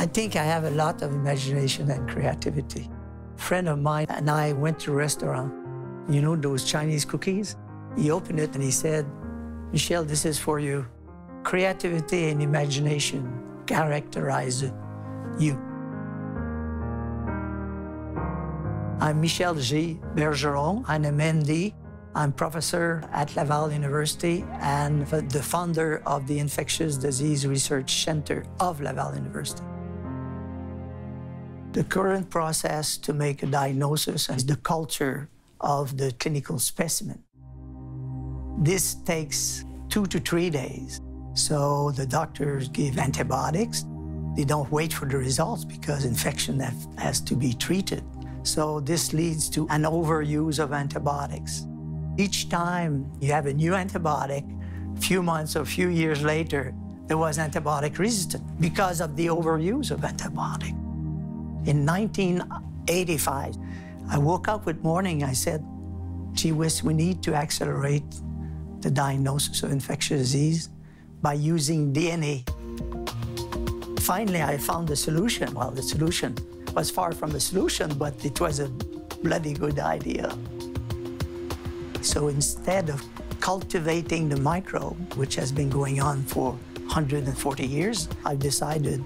I think I have a lot of imagination and creativity. A friend of mine and I went to a restaurant. You know those Chinese cookies? He opened it and he said, Michel, this is for you. Creativity and imagination characterize you. I'm Michel G. Bergeron. I'm a MD. I'm professor at Laval University and the founder of the Infectious Disease Research Center of Laval University. The current process to make a diagnosis is the culture of the clinical specimen. This takes two to three days. So the doctors give antibiotics. They don't wait for the results because infection has to be treated. So this leads to an overuse of antibiotics. Each time you have a new antibiotic, a few months or a few years later, there was antibiotic resistance because of the overuse of antibiotic. In 1985, I woke up with morning, I said, gee whiz, we need to accelerate the diagnosis of infectious disease by using DNA. Finally, I found the solution. Well, the solution was far from a solution, but it was a bloody good idea. So instead of cultivating the microbe, which has been going on for 140 years, I've decided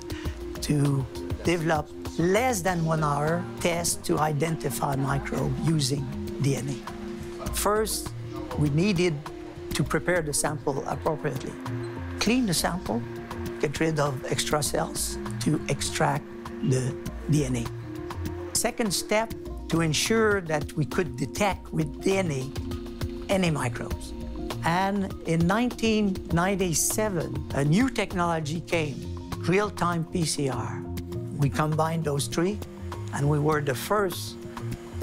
to develop less than one hour test to identify microbe using DNA. First, we needed to prepare the sample appropriately. Clean the sample, get rid of extra cells to extract the DNA. Second step, to ensure that we could detect with DNA any microbes. And in 1997, a new technology came, real-time PCR. We combined those three, and we were the first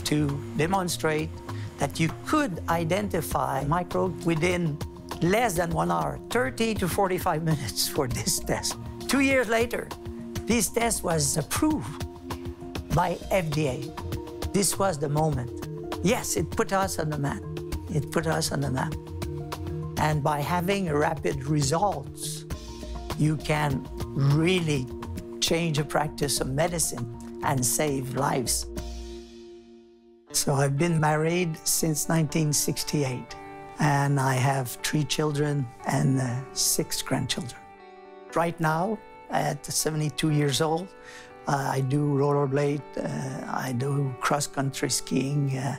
to demonstrate that you could identify microbes within less than one hour, 30 to 45 minutes for this test. Two years later, this test was approved by FDA. This was the moment. Yes, it put us on the map. It put us on the map. And by having rapid results, you can really change the practice of medicine and save lives. So I've been married since 1968, and I have three children and uh, six grandchildren. Right now, at 72 years old, uh, I do rollerblade, uh, I do cross-country skiing, uh,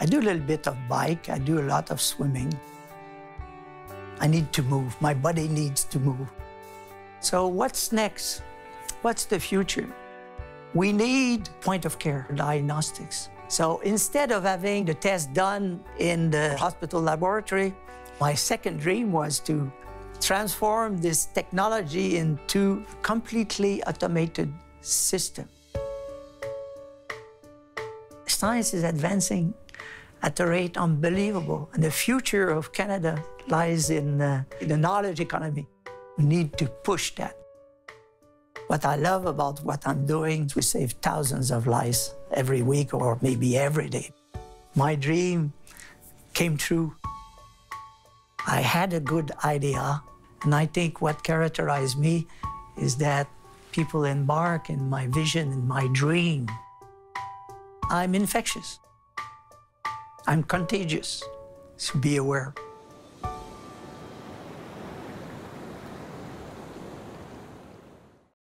I do a little bit of bike, I do a lot of swimming. I need to move, my body needs to move. So what's next? What's the future? We need point-of-care diagnostics. So instead of having the test done in the hospital laboratory, my second dream was to transform this technology into completely automated system. Science is advancing at a rate unbelievable, and the future of Canada lies in, uh, in the knowledge economy. We need to push that. What I love about what I'm doing we save thousands of lives every week or maybe every day. My dream came true. I had a good idea, and I think what characterized me is that people embark in my vision, in my dream. I'm infectious. I'm contagious, so be aware.